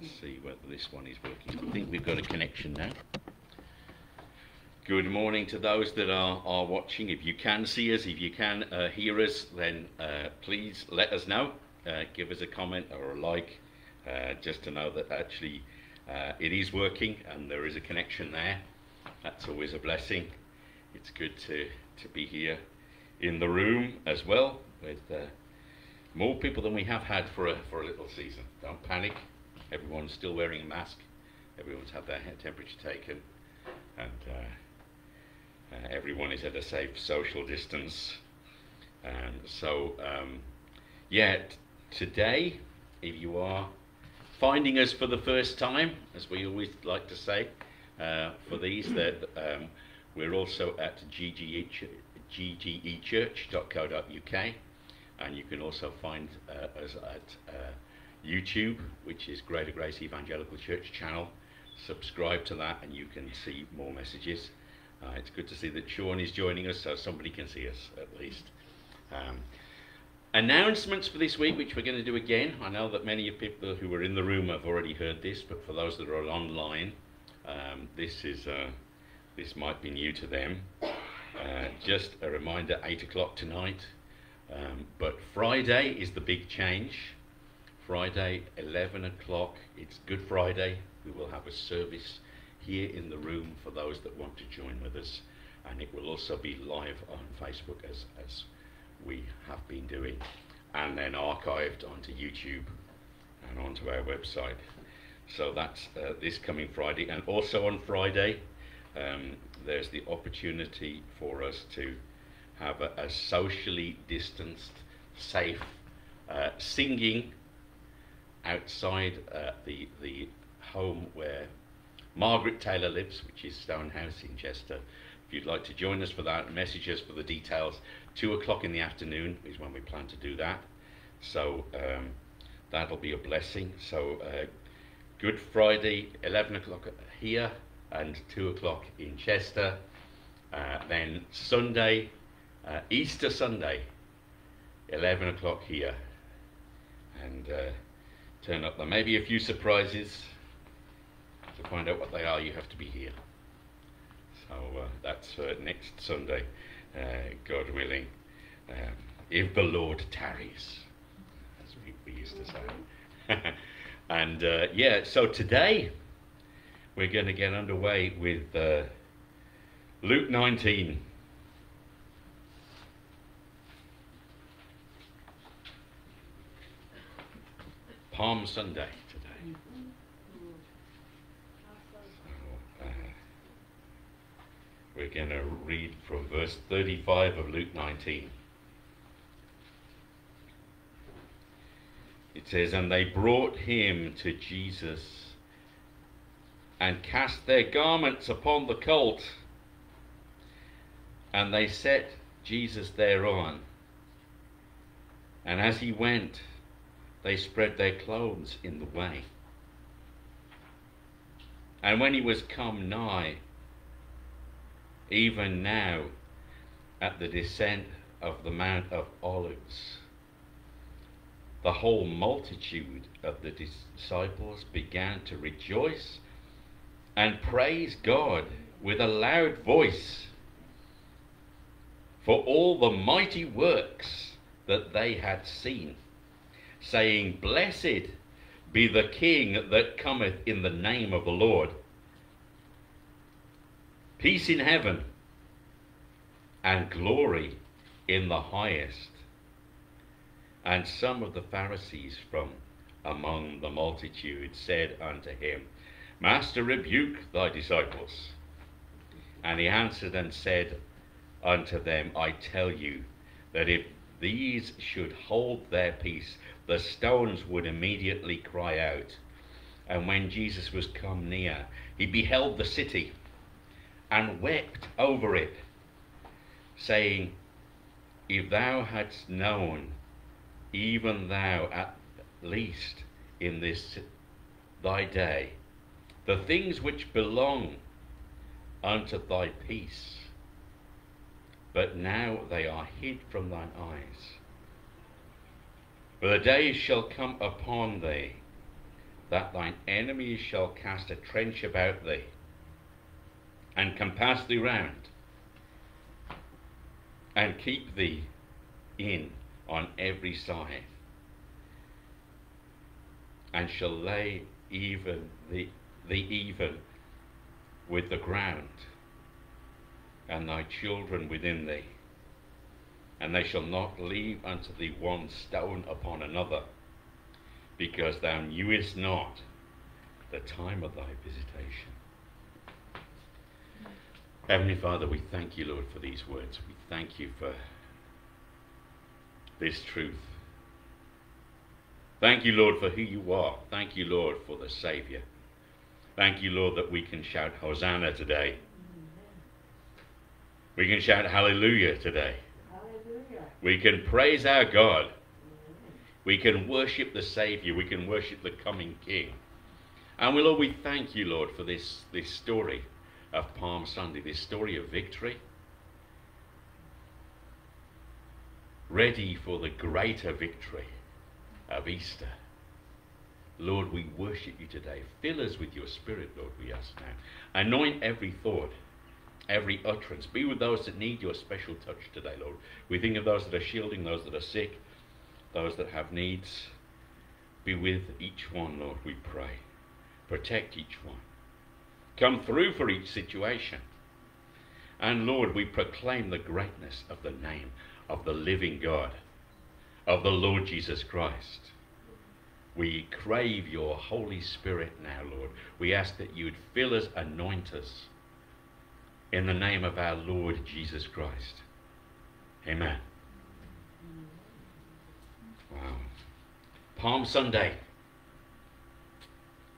let's see whether this one is working. I think we've got a connection now. Good morning to those that are, are watching. If you can see us, if you can uh, hear us, then uh, please let us know. Uh, give us a comment or a like, uh, just to know that actually uh, it is working and there is a connection there. That's always a blessing. It's good to, to be here in the room as well with uh, more people than we have had for a, for a little season. Don't panic. Everyone's still wearing a mask. Everyone's had their temperature taken. And uh, uh, everyone is at a safe social distance. And so, um, yeah, today, if you are finding us for the first time, as we always like to say, uh, for these, that um, we're also at GGE, ggechurch.co.uk and you can also find uh, us at uh, YouTube, which is Greater Grace Evangelical Church channel. Subscribe to that, and you can see more messages. Uh, it's good to see that Sean is joining us, so somebody can see us at least. Um, announcements for this week, which we're going to do again. I know that many of people who are in the room have already heard this, but for those that are online, um, this is uh, this might be new to them. Uh, just a reminder: eight o'clock tonight. Um, but Friday is the big change. Friday, 11 o'clock. It's Good Friday. We will have a service here in the room for those that want to join with us. And it will also be live on Facebook as, as we have been doing. And then archived onto YouTube and onto our website. So that's uh, this coming Friday. And also on Friday, um, there's the opportunity for us to have a, a socially distanced, safe uh, singing outside uh, the, the home where Margaret Taylor lives, which is Stonehouse in Chester. If you'd like to join us for that, message us for the details. Two o'clock in the afternoon is when we plan to do that. So um, that'll be a blessing. So uh, Good Friday, 11 o'clock here, and 2 o'clock in Chester. Uh, then Sunday, uh, Easter Sunday, 11 o'clock here. And uh, turn up. There may be a few surprises. To find out what they are, you have to be here. So uh, that's uh, next Sunday, uh, God willing, um, if the Lord tarries, as we, we used to say. and uh, yeah, so today we're going to get underway with uh, Luke 19. Palm Sunday today. Uh, we're going to read from verse 35 of Luke 19. It says, And they brought him to Jesus and cast their garments upon the colt, and they set Jesus thereon. And as he went, they spread their clothes in the way. And when he was come nigh, even now at the descent of the Mount of Olives, the whole multitude of the disciples began to rejoice and praise God with a loud voice for all the mighty works that they had seen saying, Blessed be the King that cometh in the name of the Lord. Peace in heaven and glory in the highest. And some of the Pharisees from among the multitude said unto him, Master, rebuke thy disciples. And he answered and said unto them, I tell you that if these should hold their peace, the stones would immediately cry out. And when Jesus was come near, he beheld the city and wept over it, saying, If thou hadst known, even thou at least in this thy day, the things which belong unto thy peace, but now they are hid from thine eyes. For the days shall come upon thee that thine enemies shall cast a trench about thee, and compass thee round, and keep thee in on every side, and shall lay even the, the even with the ground, and thy children within thee. And they shall not leave unto thee one stone upon another, because thou knewest not the time of thy visitation. Heavenly Father, we thank you, Lord, for these words. We thank you for this truth. Thank you, Lord, for who you are. Thank you, Lord, for the Saviour. Thank you, Lord, that we can shout Hosanna today. We can shout Hallelujah today. We can praise our God. We can worship the Saviour. We can worship the coming King. And we, Lord, we thank you, Lord, for this, this story of Palm Sunday, this story of victory. Ready for the greater victory of Easter. Lord, we worship you today. Fill us with your spirit, Lord, we ask now. Anoint every thought, every utterance. Be with those that need your special touch today, Lord. We think of those that are shielding, those that are sick, those that have needs. Be with each one, Lord, we pray. Protect each one. Come through for each situation. And Lord, we proclaim the greatness of the name of the living God, of the Lord Jesus Christ. We crave your Holy Spirit now, Lord. We ask that you would fill us, anoint us, in the name of our Lord Jesus Christ. Amen. Wow. Palm Sunday,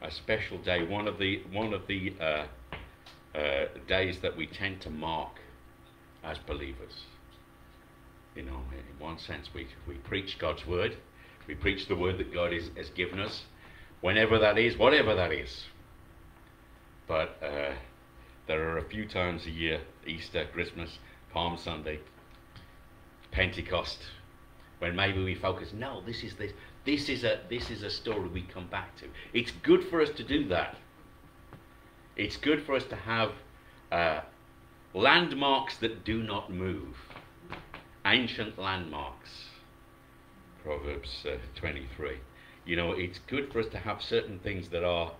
a special day, one of the one of the uh, uh, days that we tend to mark as believers. You know, in one sense, we we preach God's word, we preach the word that God is, has given us, whenever that is, whatever that is. But uh, there are a few times a year Easter, Christmas, Palm Sunday, Pentecost when maybe we focus, no, this is this. This is a this is a story we come back to. It's good for us to do that. It's good for us to have uh, landmarks that do not move, ancient landmarks. Proverbs uh, 23. You know, it's good for us to have certain things that are.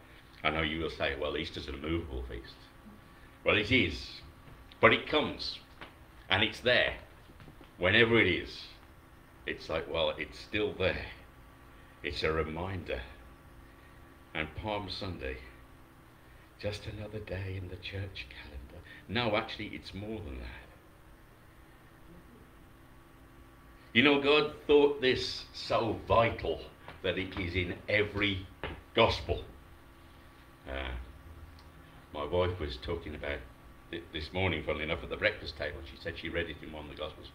I know you will say, well, Easter's a movable feast. Well, it is, but it comes, and it's there, whenever it is. It's like, well, it's still there. It's a reminder. And Palm Sunday, just another day in the church calendar. No, actually, it's more than that. You know, God thought this so vital that it is in every gospel. Uh, my wife was talking about it this morning, funnily enough, at the breakfast table. She said she read it in one of the gospels.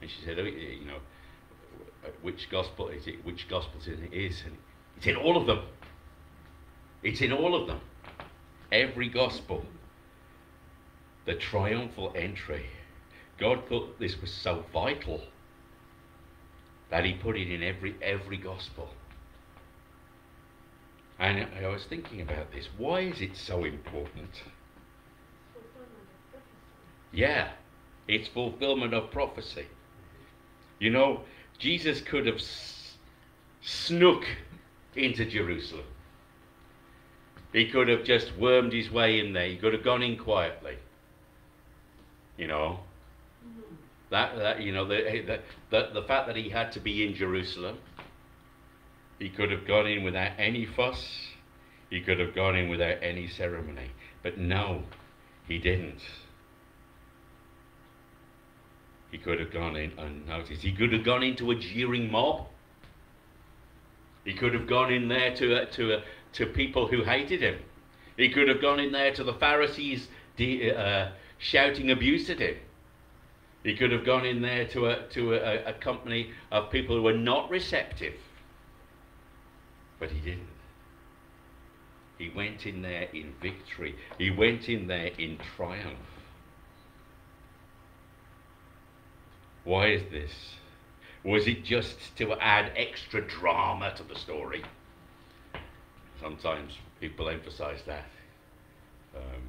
And she said, oh, you know, uh, which gospel is it? Which gospels it is? And it's in all of them. It's in all of them. Every gospel. The triumphal entry. God thought this was so vital that He put it in every every gospel. And I was thinking about this. Why is it so important? Yeah, it's fulfillment of prophecy. You know, Jesus could have s- snuck into Jerusalem. He could have just wormed his way in there. He could have gone in quietly. You know, mm-hmm. that, that you know the, the, the, the fact that he had to be in Jerusalem. He could have gone in without any fuss. He could have gone in without any ceremony. But no, he didn't. He could have gone in unnoticed. He could have gone into a jeering mob. He could have gone in there to, uh, to, uh, to people who hated him. He could have gone in there to the Pharisees uh, shouting abuse at him. He could have gone in there to, a, to a, a company of people who were not receptive. But he didn't. He went in there in victory. He went in there in triumph. Why is this? Was it just to add extra drama to the story? sometimes people emphasize that. Um,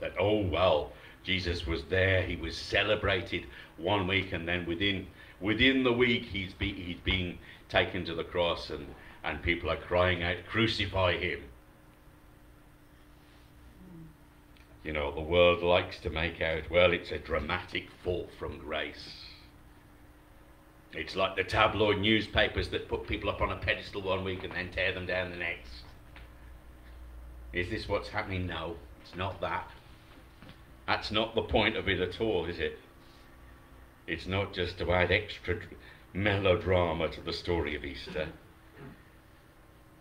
that, oh, well, Jesus was there, he was celebrated one week, and then within within the week he's, be, he's being taken to the cross, and, and people are crying out, Crucify him. You know, the world likes to make out, well, it's a dramatic fall from grace. It's like the tabloid newspapers that put people up on a pedestal one week and then tear them down the next. Is this what's happening? No, it's not that. That's not the point of it at all, is it? It's not just to add extra melodrama to the story of Easter.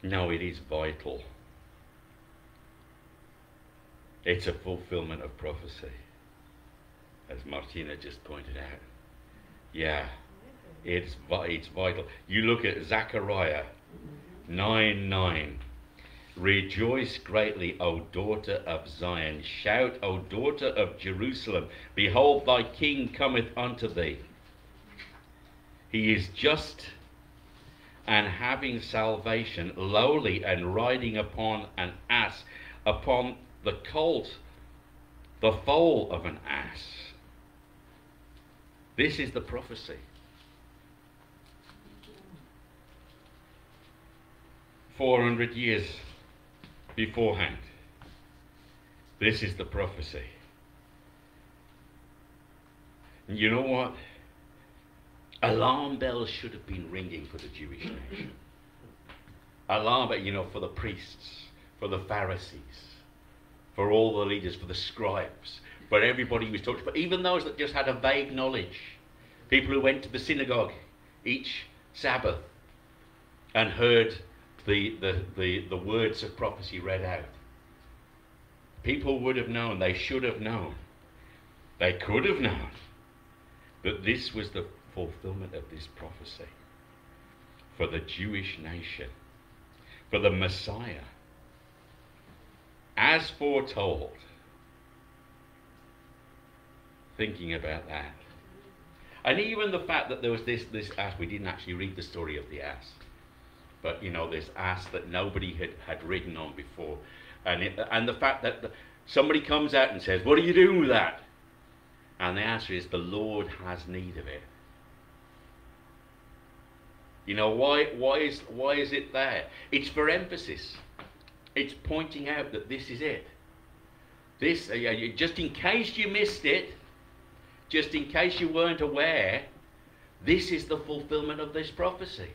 No, it is vital. It's a fulfillment of prophecy, as Martina just pointed out. Yeah, it's, it's vital. You look at Zechariah 9 9. Rejoice greatly, O daughter of Zion. Shout, O daughter of Jerusalem. Behold, thy king cometh unto thee. He is just and having salvation, lowly and riding upon an ass, upon the colt, the foal of an ass. This is the prophecy. 400 years beforehand. This is the prophecy. And you know what? Alarm bells should have been ringing for the Jewish nation. Alarm, you know, for the priests, for the Pharisees, for all the leaders, for the scribes, for everybody who was talking, but even those that just had a vague knowledge, people who went to the synagogue each Sabbath and heard the, the, the, the words of prophecy read out. People would have known, they should have known, they could have known that this was the fulfillment of this prophecy. For the Jewish nation, for the Messiah, as foretold. Thinking about that. And even the fact that there was this, this ass, we didn't actually read the story of the ass. But you know this ass that nobody had, had ridden on before. And it, and the fact that the, somebody comes out and says what are you doing with that? And the answer is the lord has need of it you know why why is why is it there it's for emphasis it's pointing out that this is it this uh, just in case you missed it just in case you weren't aware this is the fulfillment of this prophecy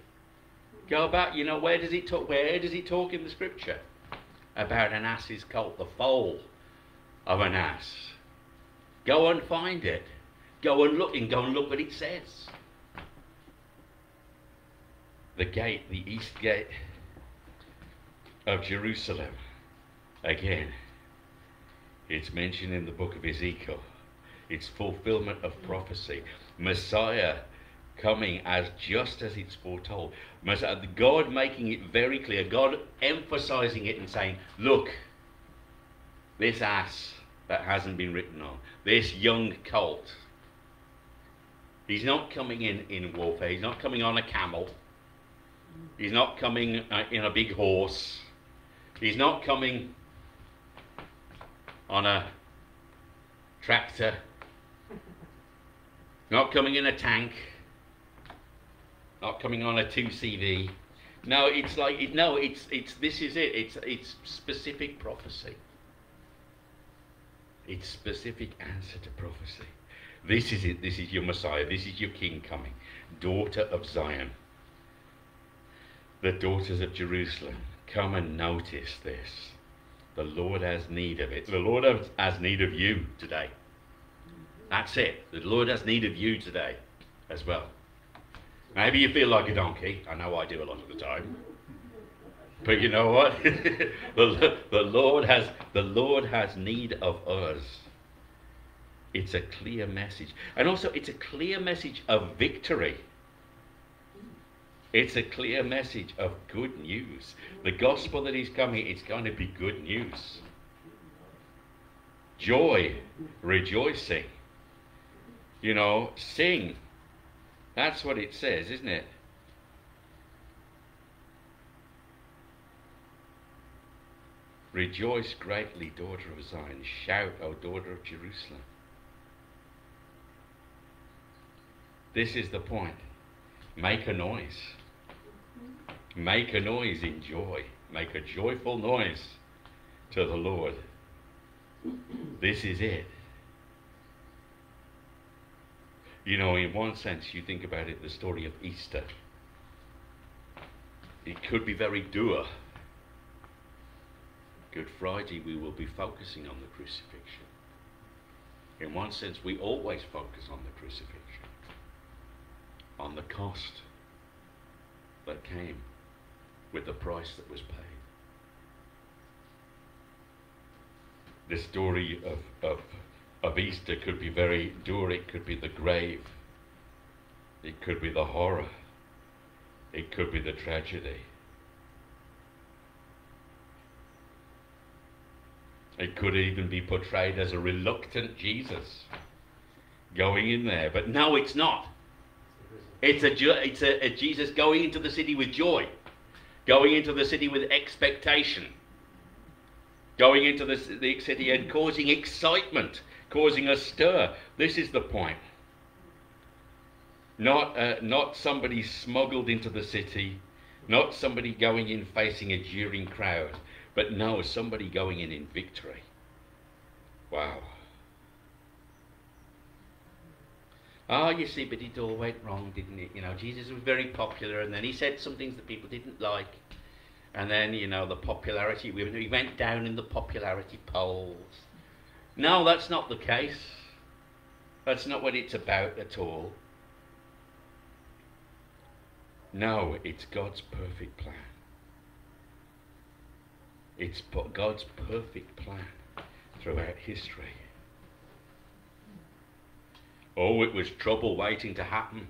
Go back, you know, where does he talk? Where does he talk in the scripture about an ass's colt, the foal of an ass? Go and find it. Go and look and go and look what it says. The gate, the east gate of Jerusalem. Again, it's mentioned in the book of Ezekiel. It's fulfillment of prophecy. Messiah coming as just as it's foretold. Messiah, God making it very clear, God emphasizing it and saying, look, this ass that hasn't been written on, this young colt, he's not coming in in warfare, he's not coming on a camel, he's not coming uh, in a big horse, he's not coming on a tractor, not coming in a tank not coming on a 2CV. No, it's like it, no, it's it's this is it. It's it's specific prophecy. It's specific answer to prophecy. This is it. This is your Messiah. This is your King coming, daughter of Zion. The daughters of Jerusalem, come and notice this. The Lord has need of it. The Lord has need of you today. That's it. The Lord has need of you today as well. Maybe you feel like a donkey. I know I do a lot of the time. But you know what? the, the, Lord has, the Lord has need of us. It's a clear message. And also, it's a clear message of victory. It's a clear message of good news. The gospel that is coming, it's going to be good news. Joy, rejoicing. You know, sing, that's what it says, isn't it? Rejoice greatly, daughter of Zion. Shout, O daughter of Jerusalem. This is the point. Make a noise. Make a noise in joy. Make a joyful noise to the Lord. This is it. You know, in one sense, you think about it, the story of Easter. It could be very dour. Good Friday, we will be focusing on the crucifixion. In one sense, we always focus on the crucifixion, on the cost that came with the price that was paid. The story of, of, of Easter could be very dour. It could be the grave. It could be the horror. It could be the tragedy. It could even be portrayed as a reluctant Jesus going in there. But no, it's not. It's a, it's a, a Jesus going into the city with joy, going into the city with expectation, going into the, the city and causing excitement, causing a stir. This is the point. Not, uh, not somebody smuggled into the city, not somebody going in facing a jeering crowd, but no, somebody going in in victory. Wow. Oh, you see, but it all went wrong, didn't it? You know, Jesus was very popular, and then he said some things that people didn't like. And then, you know, the popularity, we went down in the popularity polls. No, that's not the case. That's not what it's about at all. No, it's God's perfect plan. It's God's perfect plan throughout history. Oh, it was trouble waiting to happen.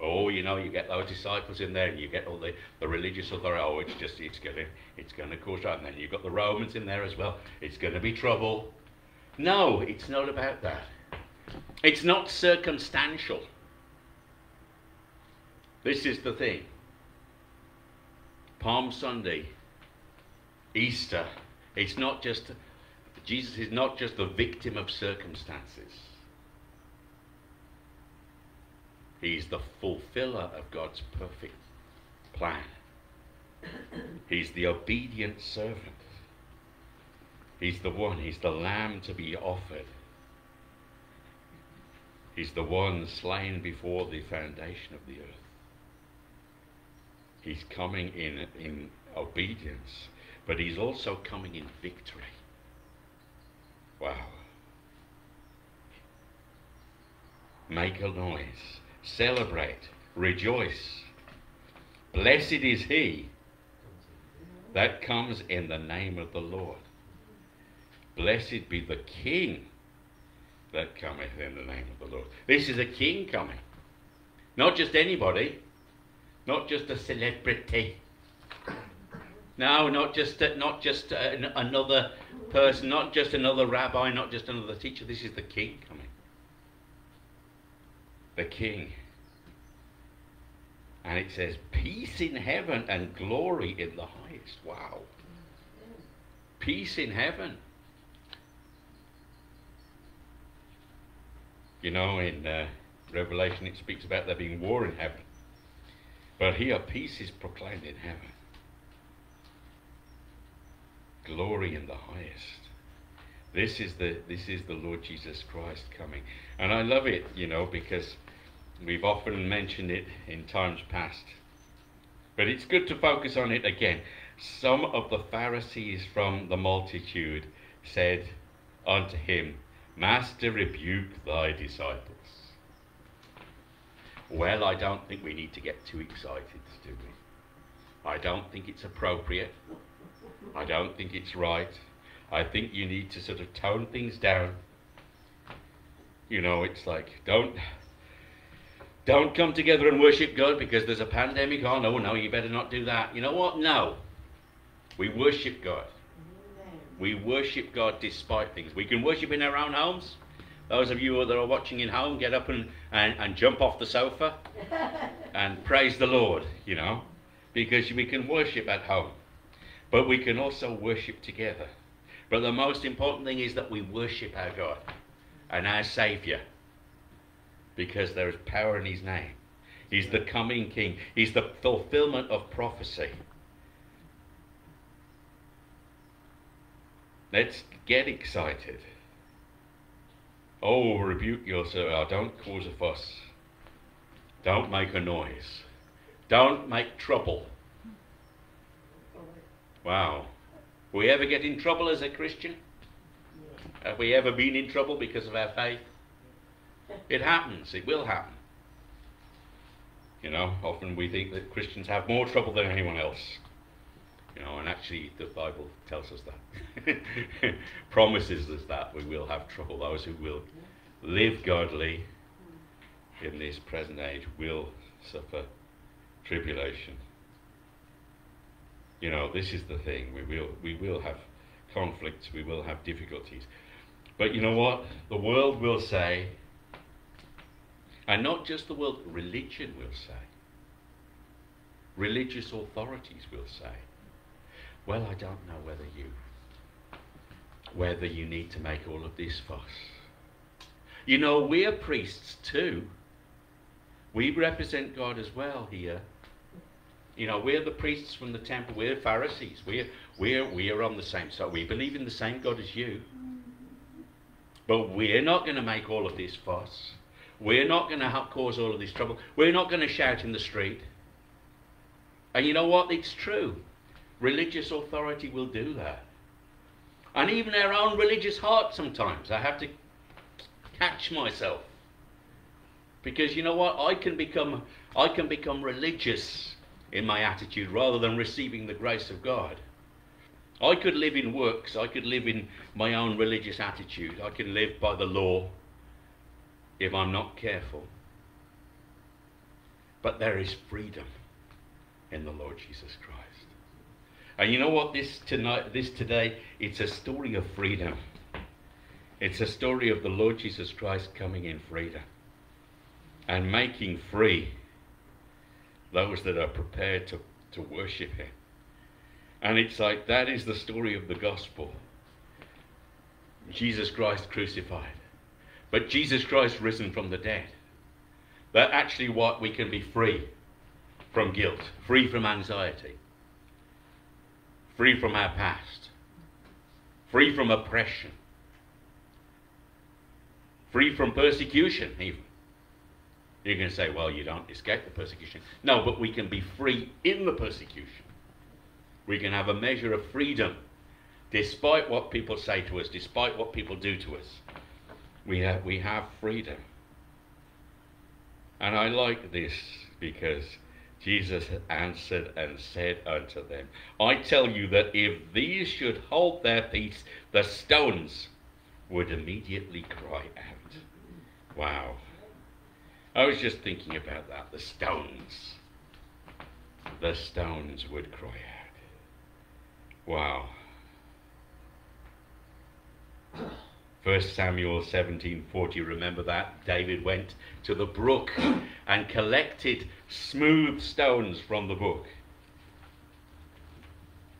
Oh, you know, you get those disciples in there, and you get all the, the religious authority. Oh, it's just it's gonna it's gonna cause trouble. And then you've got the Romans in there as well. It's gonna be trouble. No, it's not about that. It's not circumstantial. This is the thing. Palm Sunday Easter, it's not just, Jesus is not just the victim of circumstances. He's the fulfiller of God's perfect plan. He's the obedient servant. He's the one, he's the lamb to be offered. He's the one slain before the foundation of the earth. He's coming in, in obedience but he's also coming in victory. Wow. Make a noise, celebrate, rejoice. Blessed is he that comes in the name of the Lord. Blessed be the King that cometh in the name of the Lord. This is a king coming. Not just anybody, not just a celebrity, no, not just not just another person, not just another rabbi, not just another teacher. This is the King coming. The King. And it says, peace in heaven and glory in the highest. Wow. Peace in heaven. You know, in uh, Revelation it speaks about there being war in heaven. But here, peace is proclaimed in heaven glory in the highest. This is the this is the Lord Jesus Christ coming. And I love it, you know, because we've often mentioned it in times past. But it's good to focus on it again. Some of the Pharisees from the multitude said unto him, Master, rebuke thy disciples. Well, I don't think we need to get too excited, do we? I don't think it's appropriate. I don't think it's right. I think you need to sort of tone things down. You know, it's like don't don't come together and worship God because there's a pandemic. Oh no, no, you better not do that. You know what? No. We worship God. We worship God despite things. We can worship in our own homes. Those of you that are watching in home, get up and, and, and jump off the sofa and praise the Lord, you know, because we can worship at home. But we can also worship together. But the most important thing is that we worship our God and our Saviour because there is power in His name. He's the coming King, He's the fulfillment of prophecy. Let's get excited. Oh, rebuke yourself. Oh, don't cause a fuss. Don't make a noise. Don't make trouble. Wow. We ever get in trouble as a Christian? Have we ever been in trouble because of our faith? It happens. It will happen. You know, often we think that Christians have more trouble than anyone else. You know, and actually the Bible tells us that. Promises us that we will have trouble. Those who will live godly in this present age will suffer tribulation. You know, this is the thing. We will we will have conflicts, we will have difficulties. But you know what? The world will say, and not just the world, religion will say. Religious authorities will say, well, I don't know whether you whether you need to make all of this fuss. You know, we're priests too. We represent God as well here. You know, we're the priests from the temple. We're Pharisees. We're, we're, we're on the same side. We believe in the same God as you. But we're not going to make all of this fuss. We're not going to cause all of this trouble. We're not going to shout in the street. And you know what? It's true. Religious authority will do that. And even our own religious heart sometimes. I have to catch myself. Because you know what? I can become I can become religious in my attitude rather than receiving the grace of God. I could live in works, I could live in my own religious attitude, I can live by the law if I'm not careful. But there is freedom in the Lord Jesus Christ. And you know what? This tonight, this today, it's a story of freedom. It's a story of the Lord Jesus Christ coming in freedom and making free those that are prepared to, to worship Him. And it's like that is the story of the gospel. Jesus Christ crucified, but Jesus Christ risen from the dead. That actually what we can be free from guilt, free from anxiety, free from our past, free from oppression, free from persecution, even. You can say, well, you don't escape the persecution. No, but we can be free in the persecution. We can have a measure of freedom despite what people say to us, despite what people do to us. We have, we have freedom. And I like this because Jesus answered and said unto them, I tell you that if these should hold their peace, the stones would immediately cry out. Wow. I was just thinking about that. The stones. The stones would cry out. Wow. 1 Samuel 17:40 remember that? David went to the brook and collected smooth stones from the brook.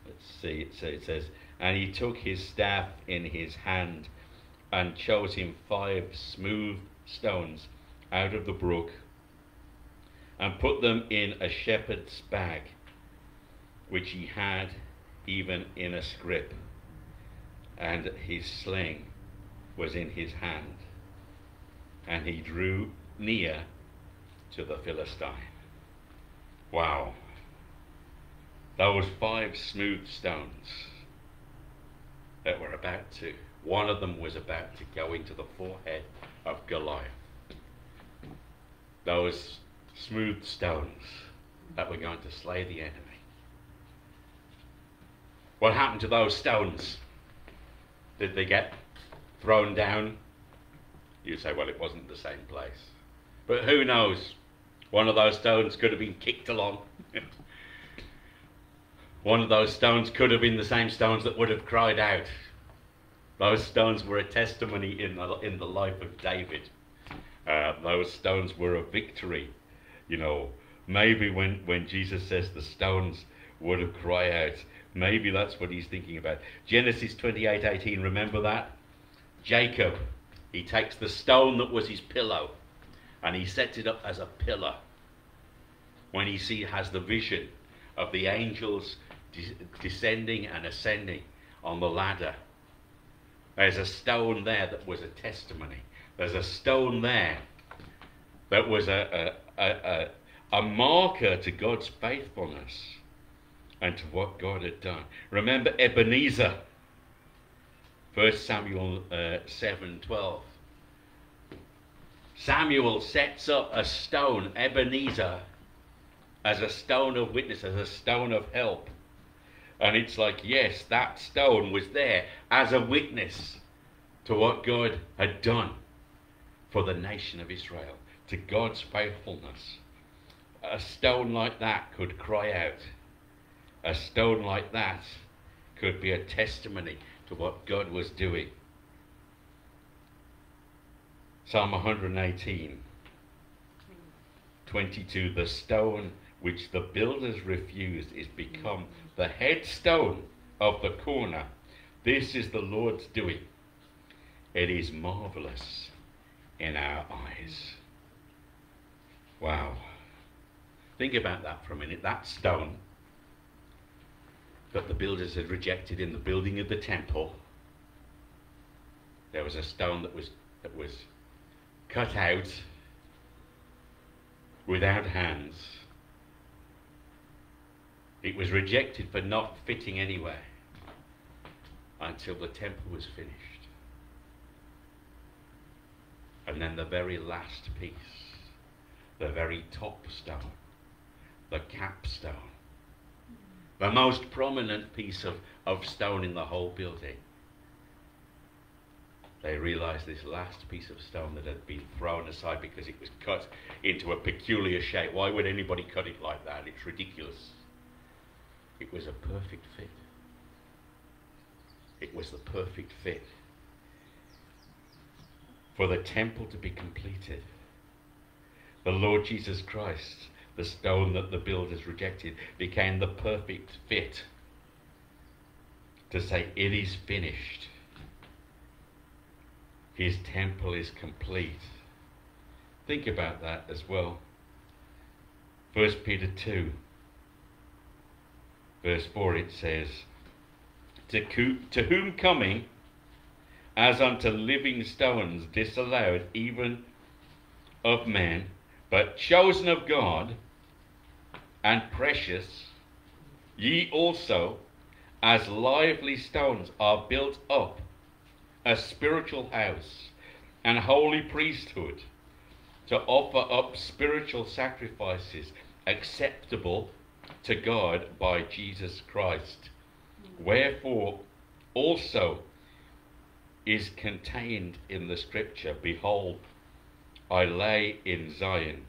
Let's see so it says and he took his staff in his hand and chose him five smooth stones out of the brook and put them in a shepherd's bag which he had even in a scrip and his sling was in his hand, and he drew near to the Philistine. Wow. Those five smooth stones that were about to, one of them was about to go into the forehead of Goliath. Those smooth stones that were going to slay the enemy. What happened to those stones? Did they get thrown down, you say, well, it wasn't the same place. But who knows? One of those stones could have been kicked along. One of those stones could have been the same stones that would have cried out. Those stones were a testimony in the, in the life of David. Uh, those stones were a victory. You know, maybe when, when Jesus says the stones would have cried out, Maybe that's what he's thinking about. Genesis 28:18, remember that? Jacob, he takes the stone that was his pillow and he sets it up as a pillar. When he see, has the vision of the angels de- descending and ascending on the ladder. There's a stone there that was a testimony. There's a stone there that was a, a, a, a, a marker to God's faithfulness and to what God had done. Remember Ebenezer, 1 Samuel uh, 7 12. Samuel sets up a stone, Ebenezer, as a stone of witness, as a stone of help. And it's like, yes, that stone was there as a witness to what God had done for the nation of Israel, to God's faithfulness. A stone like that could cry out. A stone like that could be a testimony to what God was doing. Psalm 118, 22. The stone which the builders refused is become the headstone of the corner. This is the Lord's doing. It is marvelous in our eyes. Wow. Think about that for a minute. That stone that the builders had rejected in the building of the temple. There was a stone that was that was cut out without hands. It was rejected for not fitting anywhere until the temple was finished. And then the very last piece, the very top stone, the capstone, the most prominent piece of, of stone in the whole building they realized this last piece of stone that had been thrown aside because it was cut into a peculiar shape. Why would anybody cut it like that? It's ridiculous. It was a perfect fit. It was the perfect fit for the temple to be completed. The Lord Jesus Christ, the stone that the builders rejected, became the perfect fit to say, It is finished. His temple is complete. Think about that as well. 1 Peter 2, verse 4, it says, to, co- to whom coming as unto living stones, disallowed even of men, but chosen of God and precious, ye also, as lively stones, are built up a spiritual house and holy priesthood to offer up spiritual sacrifices acceptable to God by Jesus Christ. Wherefore also is contained in the scripture Behold, I lay in Zion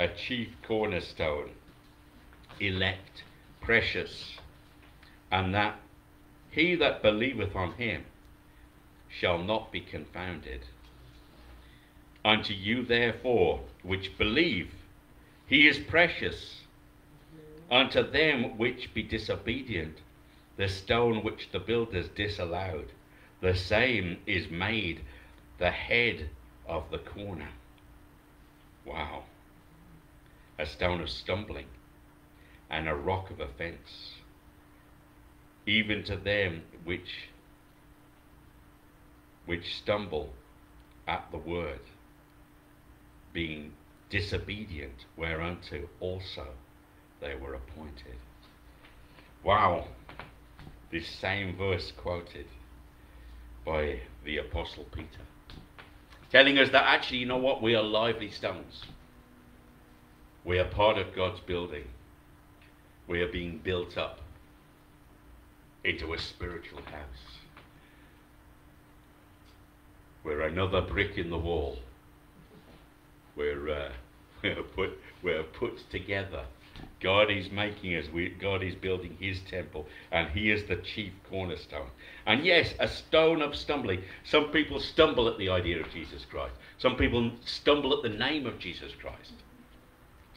a chief cornerstone, elect, precious, and that he that believeth on him shall not be confounded. Unto you, therefore, which believe, he is precious. Unto them which be disobedient, the stone which the builders disallowed, the same is made the head of the corner. Wow. A stone of stumbling and a rock of offense even to them which which stumble at the word, being disobedient, whereunto also they were appointed. Wow, this same verse quoted by the Apostle Peter, telling us that actually, you know what, we are lively stones. We are part of God's building. We are being built up into a spiritual house. We're another brick in the wall. We're, uh, we're, put, we're put together. God is making us, we, God is building his temple, and he is the chief cornerstone. And yes, a stone of stumbling. Some people stumble at the idea of Jesus Christ. Some people stumble at the name of Jesus Christ.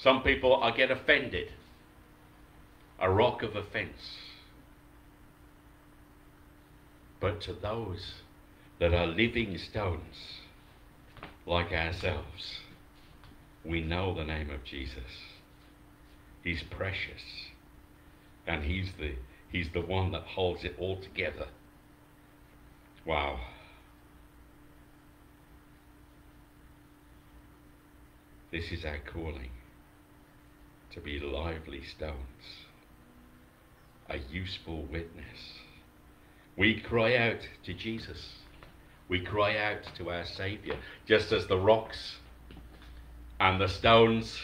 Some people are get offended a rock of offense. But to those that are living stones like ourselves, we know the name of Jesus. He's precious. And he's the, he's the one that holds it all together. Wow. This is our calling to be lively stones, a useful witness. We cry out to Jesus. We cry out to our Saviour, just as the rocks and the stones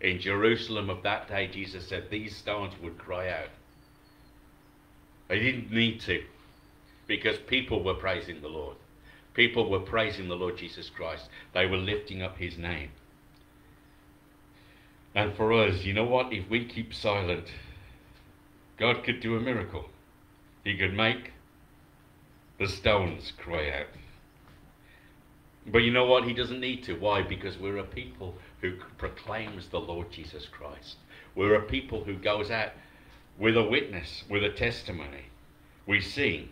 in Jerusalem of that day, Jesus said these stones would cry out. They didn't need to because people were praising the Lord. People were praising the Lord Jesus Christ. They were lifting up his name. And for us, you know what? If we keep silent, God could do a miracle. He could make the stones cry out. But you know what? He doesn't need to. Why? Because we're a people who proclaims the Lord Jesus Christ. We're a people who goes out with a witness, with a testimony. We sing,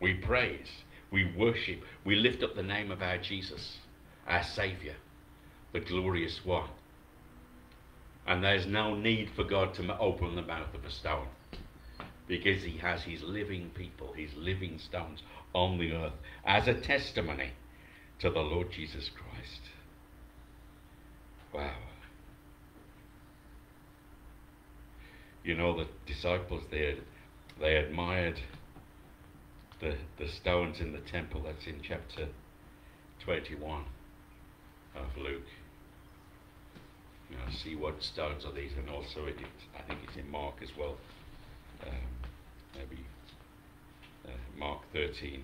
we praise, we worship, we lift up the name of our Jesus, our Saviour, the glorious one. And there's no need for God to open the mouth of a stone because he has his living people, his living stones on the earth as a testimony to the Lord Jesus Christ. Wow. You know, the disciples, they, they admired the, the stones in the temple. That's in chapter 21 of Luke you know, see what stones are these, and also it, I think it's in Mark as well, um, maybe uh, Mark 13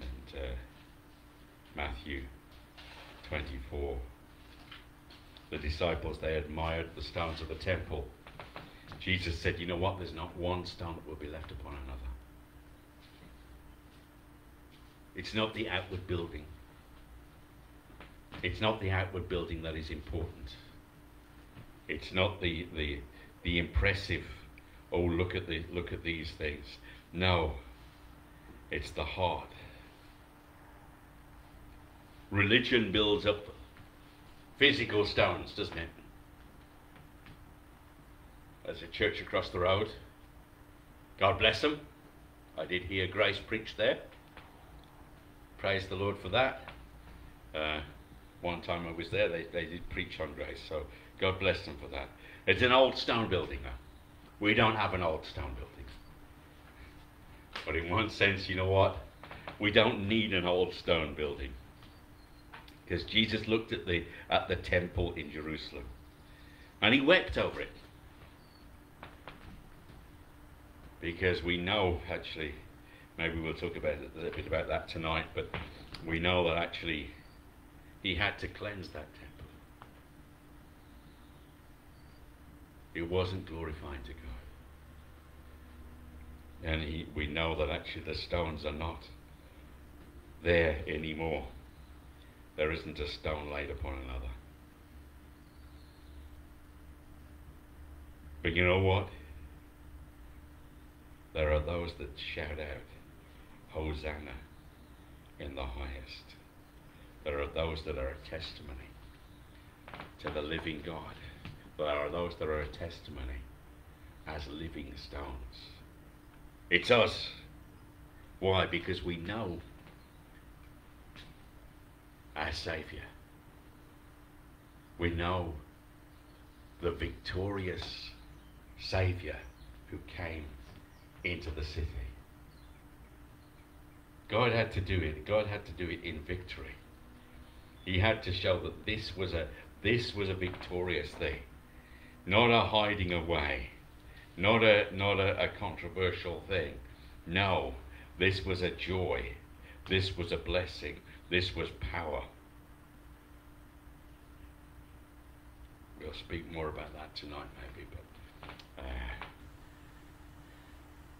and uh, Matthew 24. The disciples, they admired the stones of the temple. Jesus said, You know what? There's not one stone that will be left upon another. It's not the outward building, it's not the outward building that is important. It's not the, the, the impressive, oh, look at, the, look at these things. No, it's the heart. Religion builds up physical stones, doesn't it? There's a church across the road. God bless them. I did hear Grace preach there. Praise the Lord for that. Uh, one time I was there, they, they did preach on grace. So God bless them for that. It's an old stone building now. We don't have an old stone building. But in one sense, you know what? We don't need an old stone building. Because Jesus looked at the, at the temple in Jerusalem and he wept over it. Because we know, actually, maybe we'll talk about a little bit about that tonight, but we know that actually he had to cleanse that temple. It wasn't glorifying to God. And he, we know that actually the stones are not there anymore. There isn't a stone laid upon another. But you know what? There are those that shout out, Hosanna in the highest. There are those that are a testimony to the living God. There are those that are a testimony as living stones. It's us. Why? Because we know our Saviour. We know the victorious Saviour who came into the city. God had to do it. God had to do it in victory. He had to show that this was a this was a victorious thing, not a hiding away, not a not a, a controversial thing. No, this was a joy. This was a blessing. This was power. We'll speak more about that tonight, maybe, but uh,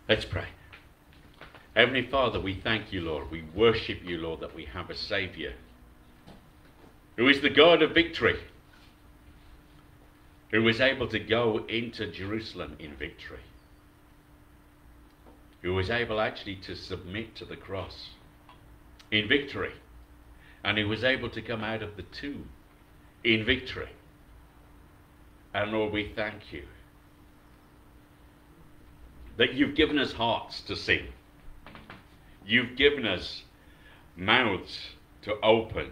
let's pray. Heavenly Father, we thank you, Lord. We worship you, Lord, that we have a Saviour who is the God of victory, who was able to go into Jerusalem in victory, who was able actually to submit to the cross in victory, and who was able to come out of the tomb in victory. And Lord, we thank you that you've given us hearts to sing. You've given us mouths to open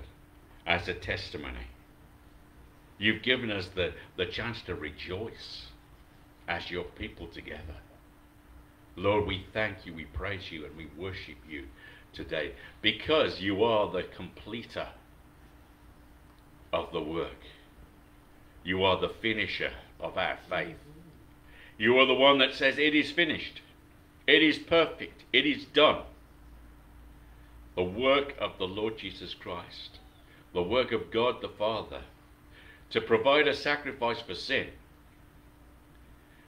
as a testimony. You've given us the, the chance to rejoice as your people together. Lord, we thank you, we praise you, and we worship you today because you are the completer of the work. You are the finisher of our faith. You are the one that says, It is finished. It is perfect. It is done. The work of the Lord Jesus Christ, the work of God the Father, to provide a sacrifice for sin,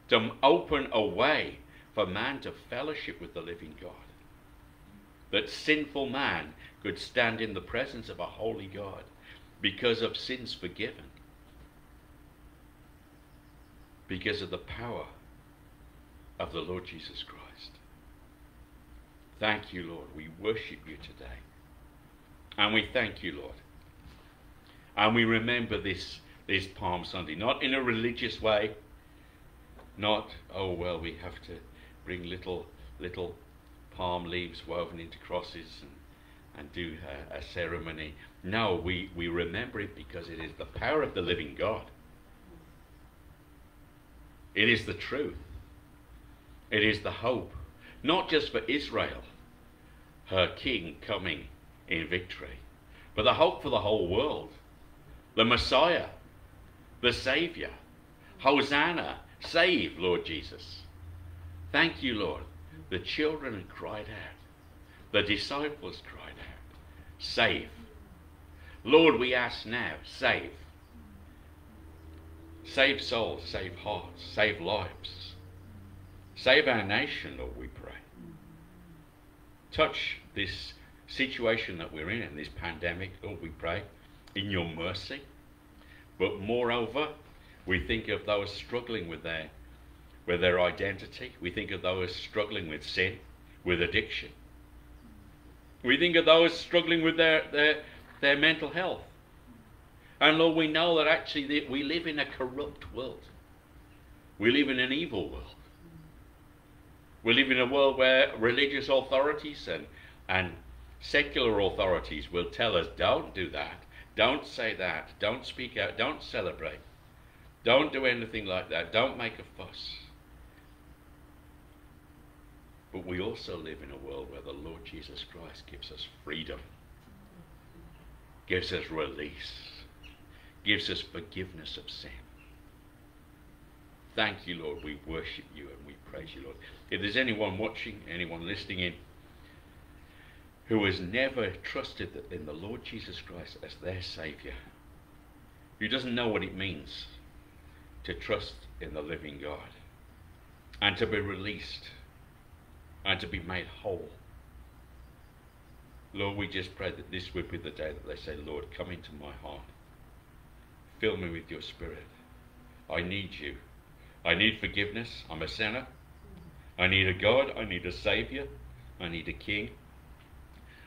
to open a way for man to fellowship with the living God. That sinful man could stand in the presence of a holy God because of sins forgiven, because of the power of the Lord Jesus Christ. Thank you, Lord. We worship you today. And we thank you, Lord. And we remember this this Palm Sunday. Not in a religious way, not, oh, well, we have to bring little, little palm leaves woven into crosses and, and do a, a ceremony. No, we, we remember it because it is the power of the living God. It is the truth. It is the hope, not just for Israel, her king coming in victory, but the hope for the whole world. The Messiah the Saviour. Hosanna, save, Lord Jesus. Thank you, Lord. The children cried out. The disciples cried out, Save. Lord, we ask now, save. Save souls, save hearts, save lives. Save our nation, Lord, we pray. Touch this situation that we're in, in this pandemic, Lord, we pray, in your mercy. But moreover, we think of those struggling with their, with their identity. We think of those struggling with sin, with addiction. We think of those struggling with their, their, their mental health. And Lord, we know that actually we live in a corrupt world. We live in an evil world. We live in a world where religious authorities and, and secular authorities will tell us, don't do that. Don't say that. Don't speak out. Don't celebrate. Don't do anything like that. Don't make a fuss. But we also live in a world where the Lord Jesus Christ gives us freedom, gives us release, gives us forgiveness of sin. Thank you, Lord. We worship you and we praise you, Lord. If there's anyone watching, anyone listening in, who has never trusted in the Lord Jesus Christ as their Saviour, who doesn't know what it means to trust in the living God and to be released and to be made whole. Lord, we just pray that this would be the day that they say, Lord, come into my heart. Fill me with your spirit. I need you. I need forgiveness. I'm a sinner. I need a God. I need a Saviour. I need a King.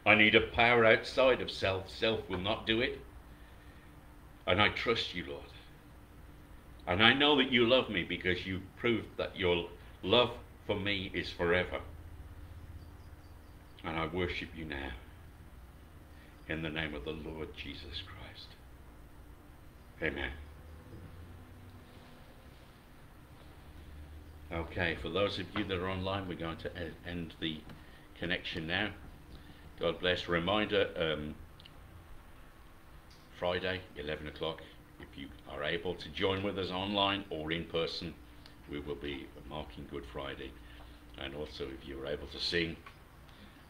I need a power outside of self. Self will not do it. And I trust you, Lord. And I know that you love me because you've proved that your love for me is forever. And I worship you now. In the name of the Lord Jesus Christ. Amen. Okay, for those of you that are online, we're going to end the connection now. God bless. Reminder um, Friday, 11 o'clock. If you are able to join with us online or in person, we will be marking Good Friday. And also, if you are able to sing,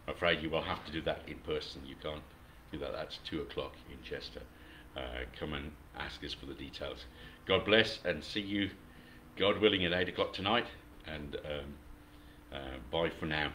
I'm afraid you will have to do that in person. You can't do that. That's 2 o'clock in Chester. Uh, come and ask us for the details. God bless and see you, God willing, at 8 o'clock tonight. And um, uh, bye for now.